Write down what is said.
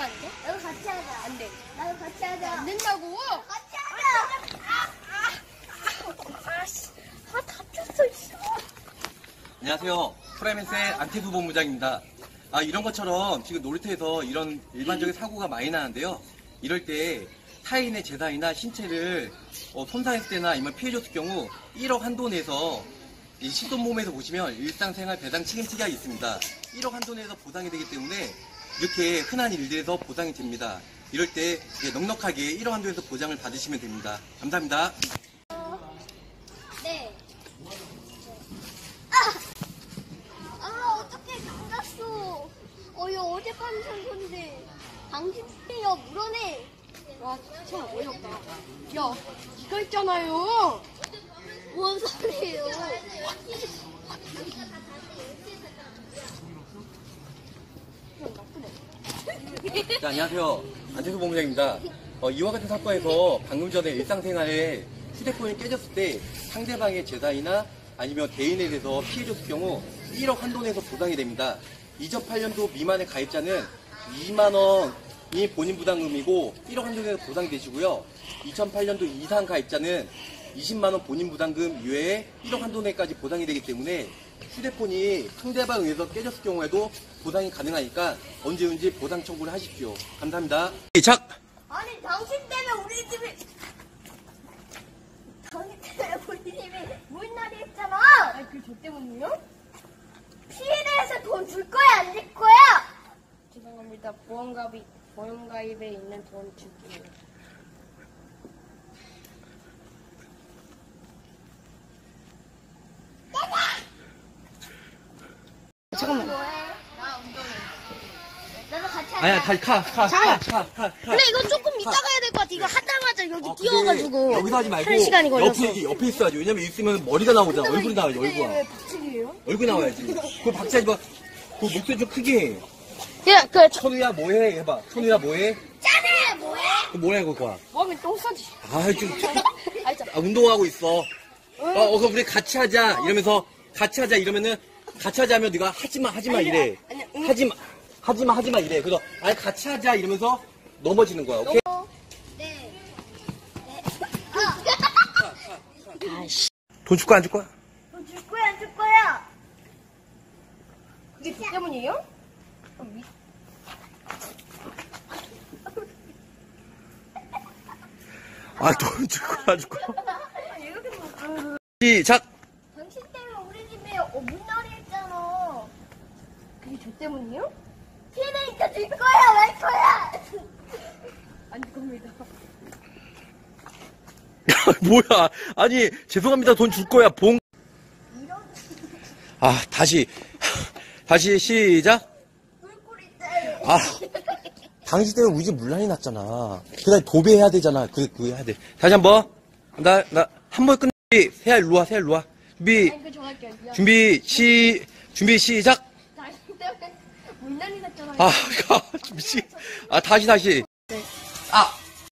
안 돼? 나도 같이 하자. 안 돼. 나도 같이 하자. 안 된다고. 같이 하자. 아. 아, 다쳤어, 씨. 안녕하세요. 프라이맨스의 안태수 본부장입니다. 아, 이런 것처럼 지금 놀이터에서 이런 일반적인 사고가 많이 나는데요. 이럴 때 타인의 재산이나 신체를 어, 손상했을 때나 아니면 피해줬을 경우 1억 한도 내서 이 시도모험에서 보시면 일상생활 배당 책임지기가 있습니다. 1억 한도 내에서 보상이 되기 때문에 이렇게 흔한 일들에서 보상이 됩니다. 이럴 때 넉넉하게 1억 한도에서 보장을 받으시면 됩니다. 감사합니다. 네. 아! 아, 어떻게 나갔어. 어, 이거 어젯밤에 산 건데. 당신 피해요, 물어내. 와 진짜 어이없다. 야 이거 있잖아요. 뭔 소리예요? 네, 안녕하세요. 안태수 본부장입니다. 어, 이와 같은 사건에서 방금 전에 일상생활에 휴대폰이 깨졌을 때 상대방의 재산이나 아니면 개인에 대해서 피해줬을 경우 1억 한도 내에서 보상이 됩니다. 2008년도 미만의 가입자는 2만 원이 본인 부담금이고 1억 한도 내에서 보상되시고요. 2008년도 이상 가입자는 20만 원 본인 부담금 이외에 1억 한도 내까지 보상이 되기 때문에 휴대폰이 상대방에 의해서 깨졌을 경우에도 보상이 가능하니까 언제든지 보상 청구를 하십시오. 감사합니다. 시작! 아니, 당신 때문에 우리 집이. 당신 때문에 우리 집이 물날이 했잖아. 아니 그저 때문이요? 피해자에서 돈 줄 거야, 안 줄 거야? 죄송합니다. 보험가입 보험가입에 있는 돈 줄게요. 잠깐만. 아니야, 다시 가, 가, 가, 가, 가, 가. 근데 이거 조금 이따 가야 될 것 같아. 이거 하자마자 여기 어, 뛰어가지고 여기서 하지 말고 한 시간이 걸려서. 옆에, 옆에 있어야지. 왜냐면 있으면 머리가 나오잖아. 얼굴이 나와야지, 얼굴. 박치기예요? 얼굴 나와야지. 그거 박자지 마. 그 목소리 좀 크게 해. 야, 그 천우야 뭐해? 해봐. 천우야 뭐해? 짜네, 뭐해? 그 뭐해 그거? 몸이 똥 싸지. 아, 좀 알죠? 아, 운동하고 있어. 어, 어, 그럼 우리 같이 하자. 이러면서 같이 하자 이러면은 같이 하자 하면 네가 하지마 하지마 아니야, 이래. 아니야, 응. 하지마 하지마 하지마 이래. 그래서 아니 같이 하자 이러면서 넘어지는 거야. 오케이? 네. 네. 아, 아이씨. 돈 줄 거야 안 줄 거야? 돈 줄 거야, 안 줄 거야? 그게 저 때문이에요? 아, 미- 아, 돈 줄 거야 안 줄 거야? 시작. 당신 때문에 우리 집에 어, 물날이 했잖아. 그게 저 때문이에요? 피해자니까 줄 거야, 말 거야? 아닐 겁니다. 뭐야? 아니 죄송합니다. 돈 줄 거야. 봉. 아 다시 다시 시작. 아, 당신 때문에 우리 집 물난이 났잖아. 그다음에 도배해야 되잖아. 그, 그거 해야 돼. 다시 한 번. 나, 나, 한 번 끝내. 와, 세야, 일로 와. 준비, 그. 준비, 시, 준비, 시작. 물난리 났잖아요. 아, 야, 미치. 아, 다시, 다시. 네. 아,